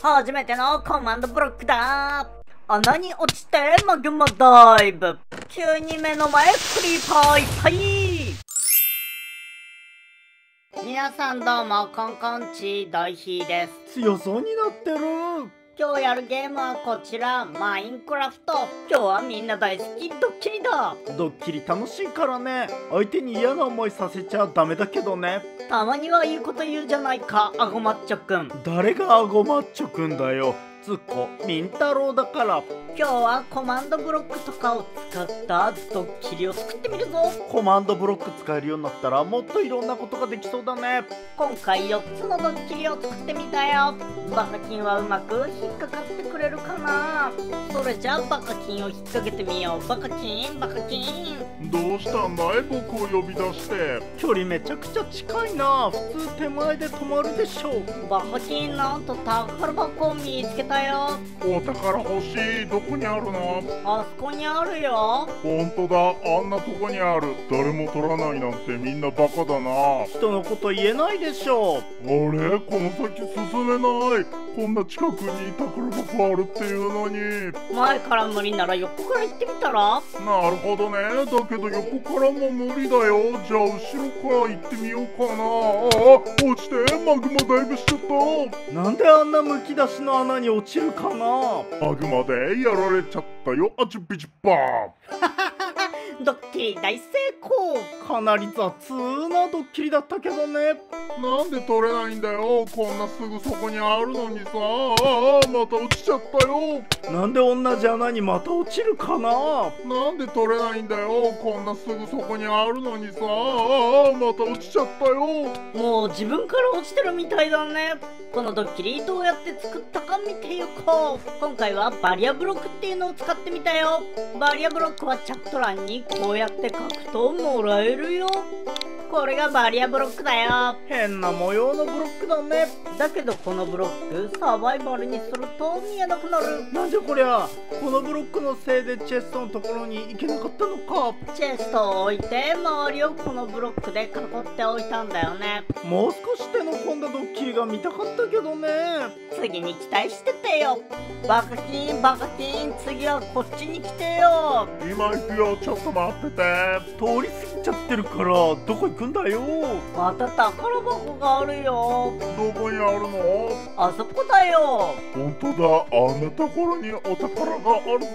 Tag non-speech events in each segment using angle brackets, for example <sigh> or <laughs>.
初めてのコマンドブロックだ。穴に落ちてマグマダイブ。急に目の前クリーパーいっぱい。皆さんどうもコンコンチドイヒーです。強そうになってる。今日やるゲームはこちらマインクラフト。今日はみんな大好きドッキリだ。ドッキリ楽しいからね。相手に嫌な思いさせちゃダメだけどね。たまにはいいこと言うじゃないかアゴマッチョくん。誰がアゴマッチョくんだよつっこみんたろうだから。今日はコマンドブロックとかを使ったドッキリを作ってみるぞ。コマンドブロック使えるようになったらもっといろんなことができそうだね。今回4つのドッキリを作ってみたよ。バカキンはうまく引っかかってくれるかな。それじゃあバカキンを引っ掛けてみよう。バカキンバカキン。どうしたんだい？僕を呼び出して。距離めちゃくちゃ近いな。普通手前で止まるでしょバカキンなんと宝箱を見つけたよ。お宝欲しい。どこにあるの？あそこにあるよ。本当だ。あんなとこにある。誰も取らないなんてみんなバカだな。人のこと言えないでしょあれ？この先進めない。こんな近くに宝箱あるっていうのに。前から無理なら横から行ってみたら？なるほどね。だけど横からも無理だよ。じゃあ後ろから行ってみようかな。あ落ちて。マグマダイブしちゃった。なんであんなむき出しの穴に落ちるかな？マグマでやられちゃったよあちゅぴちゅぱドッキリ大成功かなり雑なドッキリだったけどね。なんで取れないんだよ。こんなすぐそこにあるのにさ。ああまた落ちちゃったよ。なんで同じ穴にまた落ちるかな。なんで取れないんだよ。こんなすぐそこにあるのにさ。ああまた落ちちゃったよ。もう自分から落ちてるみたいだね。このドッキリどうやって作ったか見ていこう。今回はバリアブロックっていうのを使ってみたよ。バリアブロックはチャット欄にこうやって書くともらえるよ。これがバリアブロックだよ。変な模様のブロックだね。だけどこのブロックサバイバルにすると見えなくなる。なんじゃこりゃ。このブロックのせいでチェストのところに行けなかったのか。チェストを置いて周りをこのブロックで囲っておいたんだよね。もう少し手の込んだドッキリが見たかったけどね。次に期待しててよ。バカキンバカキン次はこっちに来てよ。今行くよ。ちょっと待ってて。通り過ぎちゃってるからどこ行くんだよ。また宝箱があるよ。どこにあるの？あそこだよ。本当だ。あんなところにお宝があるぞ。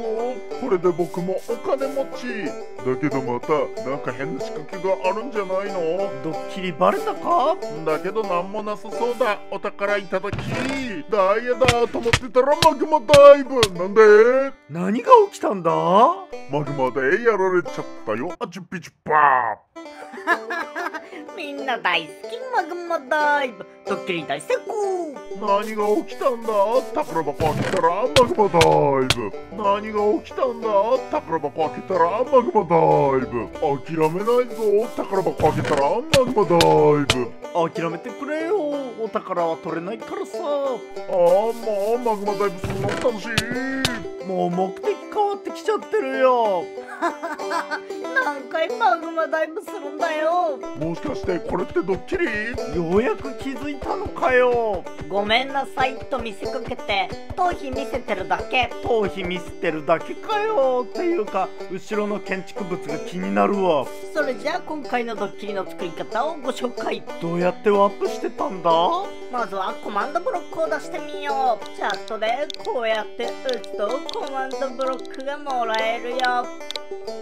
これで僕もお金持ち。だけどまたなんか変な仕掛けがあるんじゃないの？ドッキリバレたか？だけどなんもなさそうだお宝いただきダイヤだと思ってたらマグマダイブ。なんで？何が起きたんだ？マグマでやられちゃったよ。あチュッピチュッパみんな大好きマグマダイブ。ドッキリ大成功。何が起きたんだ？宝箱開けたらマグマダイブ。何が起きたんだ？宝箱開けたらマグマダイブ。諦めないぞ。宝箱開けたらマグマダイブ。諦めてくれよお宝は取れないからさ。ああもうマグマダイブするの楽し。いもう目的変わってきちゃってるよ <laughs> 何回マグマダイブするんだよ。もしかしてこれってドッキリ？ようやく気づいたのかよ。ごめんなさいと見せかけて頭皮見せてるだけ。頭皮見せてるだけかよっていうか後ろの建築物が気になるわ。それじゃあ今回のドッキリの作り方をご紹介。どうやってワープしてたんだ？まずはコマンドブロックを出してみよう。チャットでこうやって打つとコマンドブロックがもらえるよ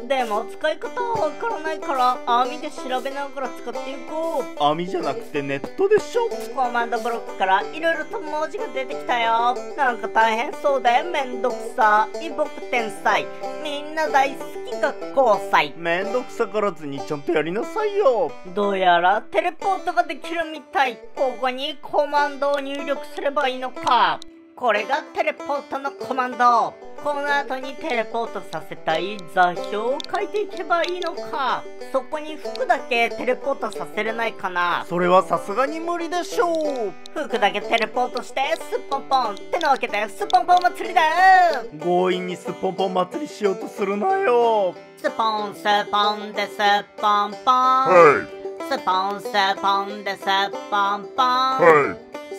でも使い方はわからないから網で調べながら使っていこう。網じゃなくてネットでしょ？コマンドブロックからいろいろと文字が出てきたよ。なんか大変そうでめんどくさ。い僕天才。みんな大好き学校祭めんどくさがらずにちゃんとやりなさいよ。どうやらテレポートができるみたい。ここにコマンドを入力すればいいのかこれがテレポートのコマンド。この後にテレポートさせたい座標を書いていけばいいのか。そこに服だけテレポートさせれないかな。それはさすがに無理でしょう。服だけテレポートしてスッポンポンってなわけでスッポンポン祭りだ。強引にすっぽんぽん祭りしようとするなよ。スポンスポンでスポンポン。はい。スポンスポンでスポンポン。はい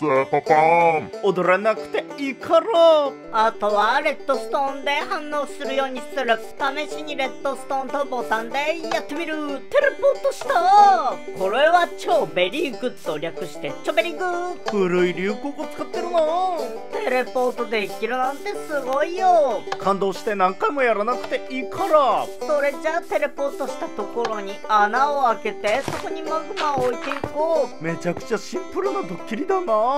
スーパーパーン。踊らなくていいから。あとはレッドストーンで反応するようにする試しにレッドストーンとボタンでやってみる。テレポートした。これは超 very good 略してチョベリグッ古い流行語使ってるな。テレポートできるなんてすごいよ。感動して何回もやらなくていいから。それじゃあテレポートしたところに穴を開けてそこにマグマを置いていこう。めちゃくちゃシンプルなドッキリだな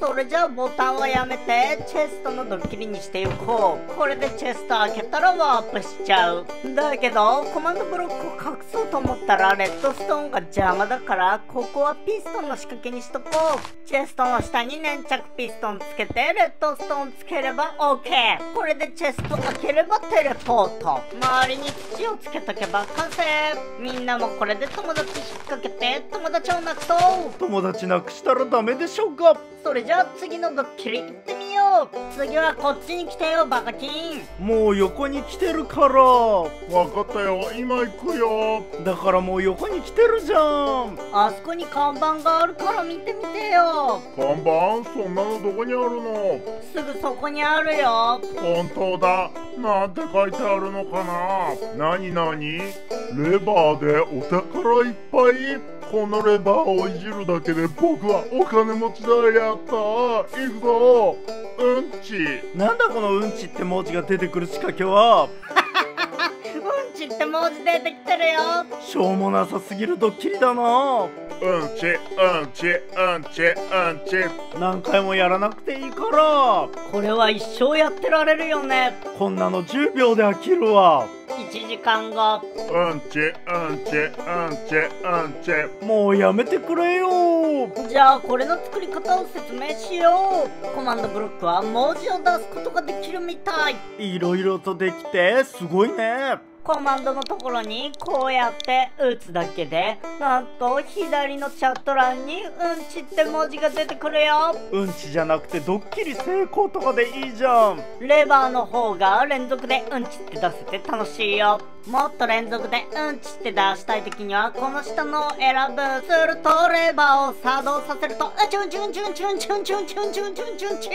それじゃあボタンはやめてチェストのドッキリにしていこう。これでチェスト開けたらワープしちゃうだけどコマンドブロックを隠そうと思ったらレッドストーンが邪魔だからここはピストンの仕掛けにしとこうチェストの下に粘着ピストンつけてレッドストーンつければ OK これでチェスト開ければテレポー。ト周りに土をつけとけば完成。みんなもこれで友達引っ掛けて友達をなくそう。友達なくしたらダメでしょうかがそれじゃあ次のドッキリ行ってみよう。次はこっちに来てよバカキン。もう横に来てるから。わかったよ今行くよ。だからもう横に来てるじゃん。あそこに看板があるから見てみてよ。看板？そんなのどこにあるの？すぐそこにあるよ。本当だ。なんて書いてあるのかな？なになにレバーでお宝いっぱいこのレバーをいじるだけで僕はお金持ちだやった行くぞ。うんち。なんだこのうんちって文字が出てくる仕掛けは？<laughs> うんちって文字出てきてるよ。しょうもなさすぎるドッキリだな。うんちうんちうんちうんち。何回もやらなくていいから。これは一生やってられるよね。こんなの10秒で飽きるわ1時間後。うんちうんちうんちうんちもうやめてくれよ。じゃあこれの作り方を説明しよう。コマンドブロックは文字を出すことができるみたい。いろいろとできてすごいねコマンドのところにこうやって打つだけでなんと左のチャット欄に「うんち」って文字が出てくるよ。うんちじゃなくてドッキリ成功とかでいいじゃん。レバーの方が連続でうんちって出せて楽しいよ。もっと連続でうんちって出したい時にはこの下のを選ぶするとレバーを作動させるとうんちうんちうんちうんちうんちうんちうんちうんちうんちうんちうんち。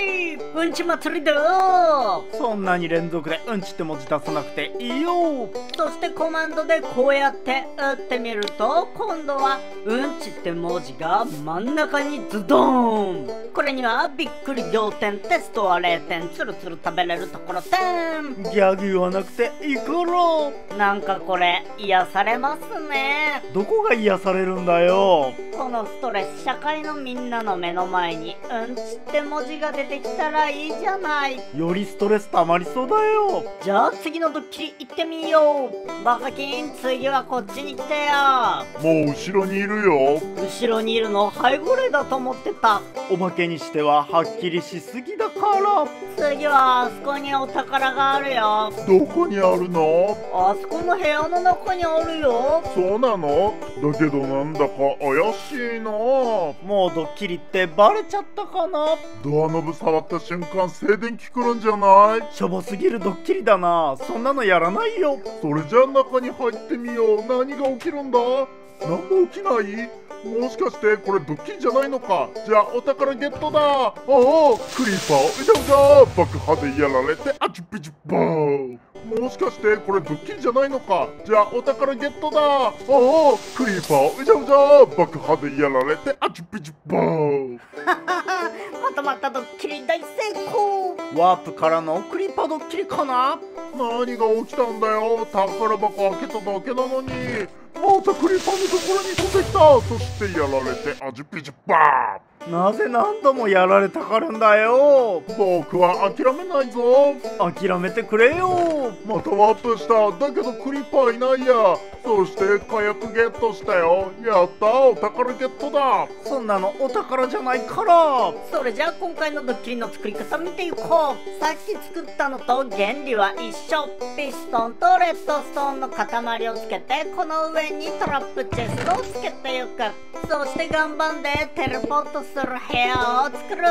うんち祭りだよ。そんなに連続でうんちって文字出さなくていいよそしてコマンドでこうやって打ってみると今度は「うんち」って文字が真ん中にズドーン。これにはびっくり仰天テストは0点つるつる食べれるところ点ギャグ言わなくていいから。なんかこれ癒されますね。どこが癒されるんだよ。このストレス社会のみんなの目の前に「うんち」って文字が出てきたらいいじゃない。よりストレス溜まりそうだよ。じゃあ次のドッキリ行ってみようバカキン次はこっちに来てよ。もう後ろにいるよ。後ろにいるの背後霊だと思ってた。おまけにしてははっきりしすぎだから。次はあそこにお宝があるよ。どこにあるの？あそこの部屋の中にあるよ。そうなの？だけどなんだか怪しいなもうドッキリってバレちゃったかな。ドアノブ触った瞬間静電気くるんじゃない？しょぼすぎるドッキリだな。そんなのやらないよそれじゃあ中に入ってみよう。何が起きるんだ？何も起きない？もしかしてこれドッキリじゃないのか？じゃあお宝ゲットだ。おおクリーパーをうじゃうじゃ爆破でやられてあちぴちゅバー。もしかしてこれドッキリじゃないのか？じゃあお宝ゲットだ。おおクリーパーをうじゃうじゃ爆破でやられてあちぴちゅバー。またまたドッキリ大成功。ワープからのクリッパードッキリかな何が起きたんだよ宝箱開けただけなのにまたクリーパーのところに飛んできた。そしてやられてあじゅぴじゅバなぜ何度もやられたがるんだよ。ー僕は諦めないぞ。諦めてくれよ。またワープした。だけどクリーパーいないや。そして火薬ゲットしたよ。やったお宝ゲットだ。そんなのお宝じゃないから。それじゃあ今回のドッキリの作り方見ていこう。さっき作ったのと原理は一緒。ピストンとレッドストーンの塊をつけてこの上にトラップチェストをつけていく。そして岩盤でテレポートする部屋を作る。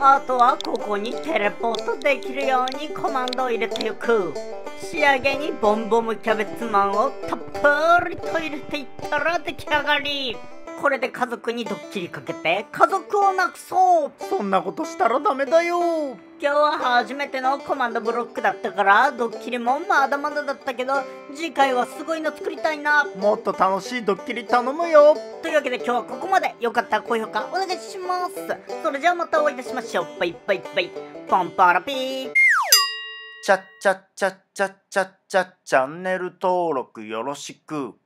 あとはここにテレポートできるようにコマンドを入れていく。仕上げにボンボムキャベツマンをたっぷりと入れていったら出来上がり。これで家族にドッキリかけて家族をなくそう。そんなことしたらダメだよ。今日は初めてのコマンドブロックだったからドッキリもまだまだだったけど次回はすごいの作りたいな。もっと楽しいドッキリ頼むよ。というわけで今日はここまで。よかったら高評価お願いします。それじゃあまたお会いいたしましょう。バイバイバイ。ポンパラピー。チャッチャッチャッチャッチャッチャチャンネル登録よろしく